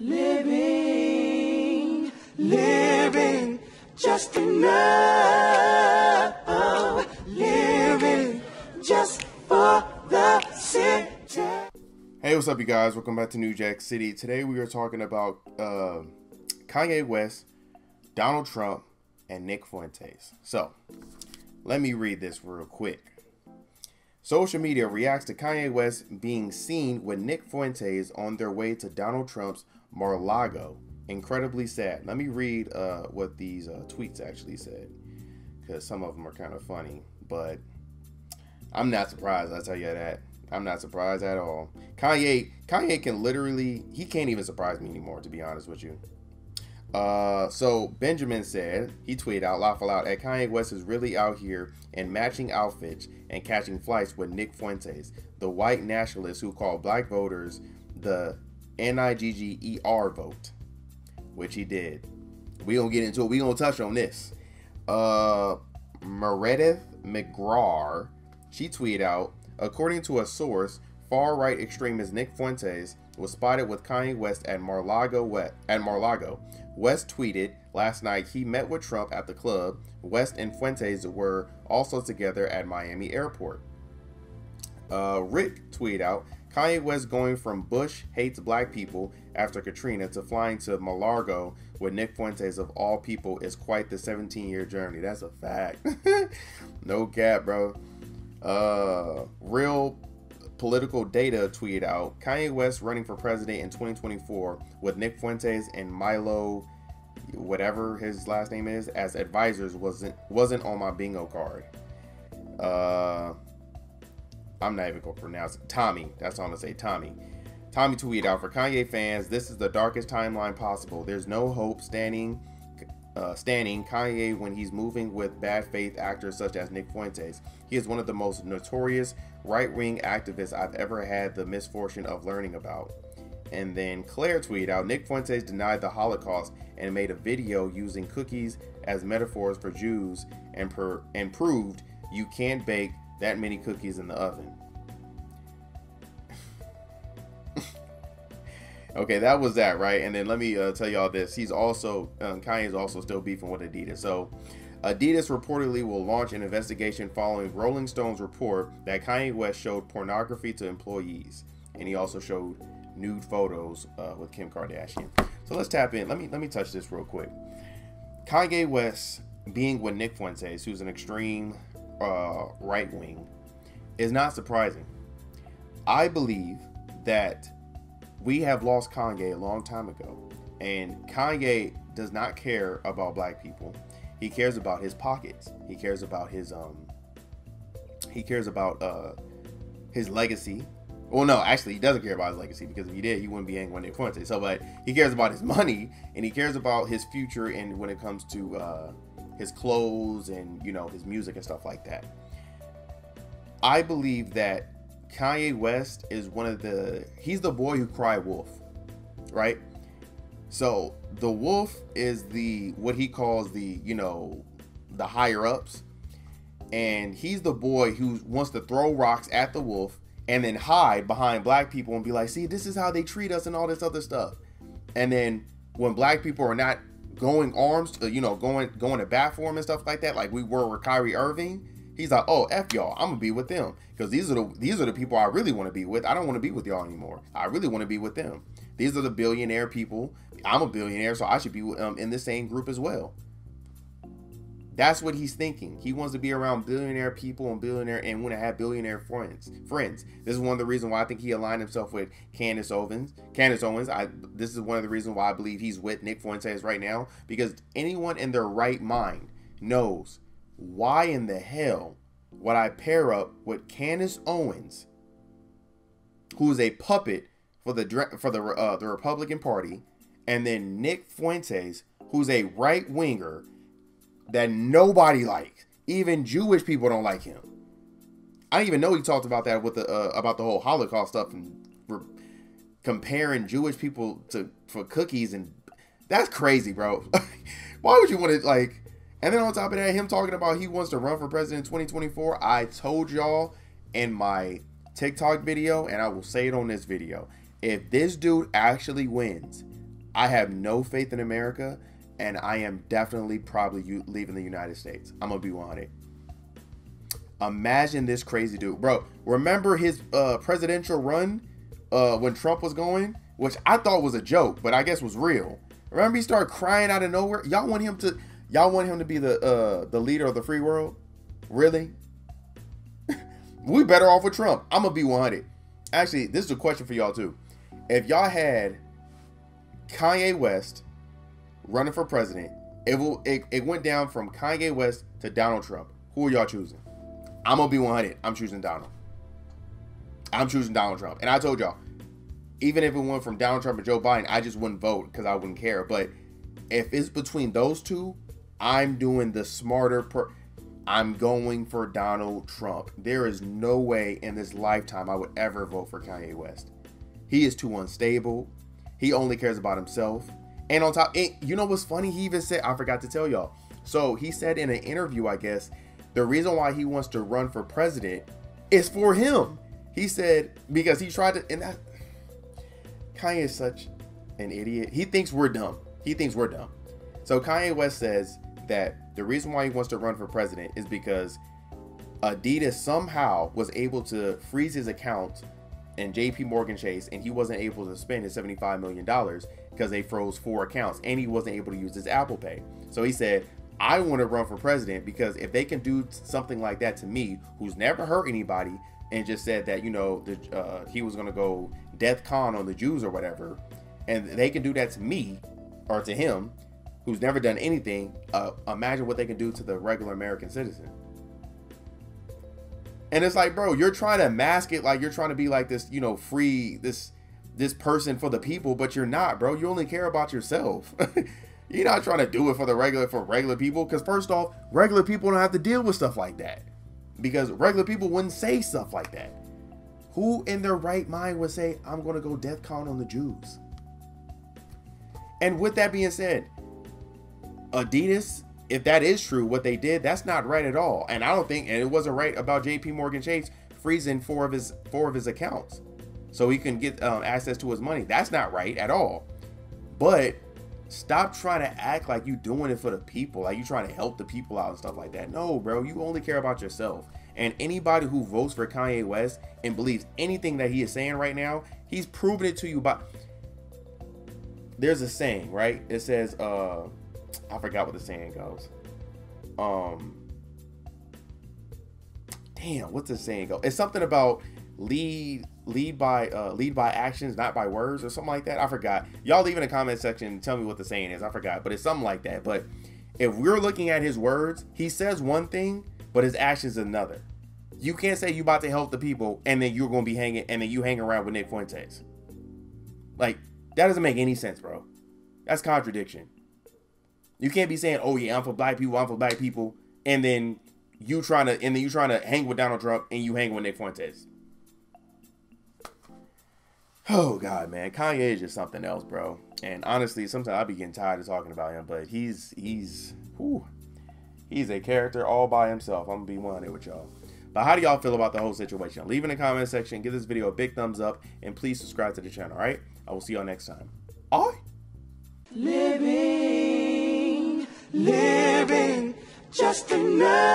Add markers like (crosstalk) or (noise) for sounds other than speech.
Living, living just enough. Living just for the city. Hey, what's up, you guys? Welcome back to New Jack City. Today we are talking about uh, Kanye West, Donald Trump, and Nick Fuentes. So, let me read this real quick. Social media reacts to Kanye West being seen with Nick Fuentes on their way to Donald Trump's Mar-a-Lago. Incredibly sad. Let me read uh, what these uh, tweets actually said, because some of them are kind of funny. But I'm not surprised. I tell you that. I'm not surprised at all. Kanye, Kanye can literally, he can't even surprise me anymore. To be honest with you. Uh, so Benjamin said he tweeted out, "Laugh out at Kanye West is really out here in matching outfits and catching flights with Nick Fuentes, the white nationalist who called black voters the N-I-G-G-E-R vote, which he did. We gonna get into it. We gonna touch on this. Uh, Meredith McGraw, she tweeted out, according to a source, far-right extremist Nick Fuentes was spotted with Kanye West at Mar-Lago. At Mar-Lago, West tweeted last night he met with Trump at the club. West and Fuentes were also together at Miami Airport. Uh, Rick tweeted out Kanye West going from Bush hates black people after Katrina to flying to Mar-Lago with Nick Fuentes of all people is quite the 17 year journey. That's a fact. (laughs) no cap, bro. Uh, real political data tweeted out Kanye West running for president in 2024 with Nick Fuentes and Milo whatever his last name is as advisors wasn't wasn't on my bingo card. Uh I'm not even gonna pronounce it. Tommy, that's all I'm gonna say. Tommy. Tommy tweeted out for Kanye fans, this is the darkest timeline possible. There's no hope standing uh, standing Kanye when he's moving with bad faith actors such as Nick Fuentes. He is one of the most notorious right wing activists I've ever had the misfortune of learning about. And then Claire tweeted out Nick Fuentes denied the Holocaust and made a video using cookies as metaphors for Jews and, per- and proved you can't bake that many cookies in the oven. Okay, that was that, right? And then let me uh, tell y'all this. He's also, um, Kanye is also still beefing with Adidas. So Adidas reportedly will launch an investigation following Rolling Stone's report that Kanye West showed pornography to employees. And he also showed nude photos uh, with Kim Kardashian. So let's tap in. Let me let me touch this real quick. Kanye West being with Nick Fuentes, who's an extreme uh, right wing, is not surprising. I believe that we have lost Kanye a long time ago, and Kanye does not care about black people. He cares about his pockets. He cares about his um. He cares about uh his legacy well, no, actually, he doesn't care about his legacy because if he did, he wouldn't be Nick Fuentes. So, but he cares about his money and he cares about his future and when it comes to uh, his clothes and you know his music and stuff like that. I believe that Kanye West is one of the he's the boy who cried wolf, right? So the wolf is the what he calls the you know the higher ups, and he's the boy who wants to throw rocks at the wolf and then hide behind black people and be like, see, this is how they treat us and all this other stuff. And then when black people are not going arms, uh, you know, going going to bat for him and stuff like that, like we were with Kyrie Irving, he's like, oh, f y'all, I'm gonna be with them because these are the these are the people I really want to be with. I don't want to be with y'all anymore. I really want to be with them. These are the billionaire people. I'm a billionaire, so I should be with um, in the same group as well. That's what he's thinking. He wants to be around billionaire people and billionaire and want to have billionaire friends. Friends. This is one of the reasons why I think he aligned himself with Candace Owens. Candace Owens. I this is one of the reasons why I believe he's with Nick Fuentes right now because anyone in their right mind knows why in the hell would I pair up with Candace Owens, who's a puppet for the for the uh, the Republican Party, and then Nick Fuentes, who's a right winger that nobody likes. Even Jewish people don't like him. I even know he talked about that with the uh, about the whole Holocaust stuff and comparing Jewish people to for cookies and that's crazy, bro. (laughs) Why would you want to like? And then on top of that, him talking about he wants to run for president in 2024. I told y'all in my TikTok video, and I will say it on this video. if this dude actually wins, I have no faith in America, and I am definitely probably leaving the United States. I'm gonna be 100. Imagine this crazy dude, bro. Remember his uh, presidential run uh, when Trump was going, which I thought was a joke, but I guess was real. Remember he started crying out of nowhere. Y'all want him to, y'all want him to be the uh, the leader of the free world? Really? (laughs) we better off with Trump. I'm gonna be 100. Actually, this is a question for y'all too. If y'all had Kanye West running for president, it will it, it went down from Kanye West to Donald Trump. Who are y'all choosing? I'm gonna be 100. I'm choosing Donald. I'm choosing Donald Trump. And I told y'all, even if it went from Donald Trump to Joe Biden, I just wouldn't vote because I wouldn't care. But if it's between those two, I'm doing the smarter per I'm going for Donald Trump. There is no way in this lifetime I would ever vote for Kanye West. He is too unstable. He only cares about himself. And on top, you know what's funny? He even said, I forgot to tell y'all. So he said in an interview, I guess, the reason why he wants to run for president is for him. He said, because he tried to, and that, Kanye is such an idiot. He thinks we're dumb. He thinks we're dumb. So Kanye West says that the reason why he wants to run for president is because Adidas somehow was able to freeze his account in JP Morgan Chase and he wasn't able to spend his $75 million because they froze four accounts and he wasn't able to use his Apple Pay. So he said, I want to run for president because if they can do something like that to me, who's never hurt anybody, and just said that you know the, uh, he was going to go death con on the Jews or whatever, and they can do that to me or to him, who's never done anything. Uh, imagine what they can do to the regular American citizen. And it's like, bro, you're trying to mask it like you're trying to be like this, you know, free this this person for the people, but you're not, bro. You only care about yourself. (laughs) you're not trying to do it for the regular for regular people because first off, regular people don't have to deal with stuff like that. Because regular people wouldn't say stuff like that. Who in their right mind would say, I'm going to go death con on the Jews? And with that being said, Adidas if that is true, what they did, that's not right at all. And I don't think, and it wasn't right about J.P. Morgan Chase freezing four of his four of his accounts, so he can get um, access to his money. That's not right at all. But stop trying to act like you're doing it for the people, like you're trying to help the people out and stuff like that. No, bro, you only care about yourself. And anybody who votes for Kanye West and believes anything that he is saying right now, he's proven it to you by. There's a saying, right? It says, uh, I forgot what the saying goes. Um, damn, what's the saying go? It's something about lead lead by uh lead by actions, not by words, or something like that. I forgot. Y'all leave in the comment section. Tell me what the saying is. I forgot, but it's something like that. But if we're looking at his words, he says one thing, but his actions another. You can't say you about to help the people and then you're gonna be hanging and then you hang around with Nick Fuentes. Like that doesn't make any sense, bro. That's contradiction. You can't be saying, "Oh yeah, I'm for black people. I'm for black people," and then you trying to and then you trying to hang with Donald Trump and you hang with Nick Fuentes. Oh God, man, Kanye is just something else, bro. And honestly, sometimes I be getting tired of talking about him, but he's he's whew, he's a character all by himself. I'm gonna be one with y'all. But how do y'all feel about the whole situation? Leave in the comment section. Give this video a big thumbs up, and please subscribe to the channel. All right, I will see y'all next time. Right. Living living just enough.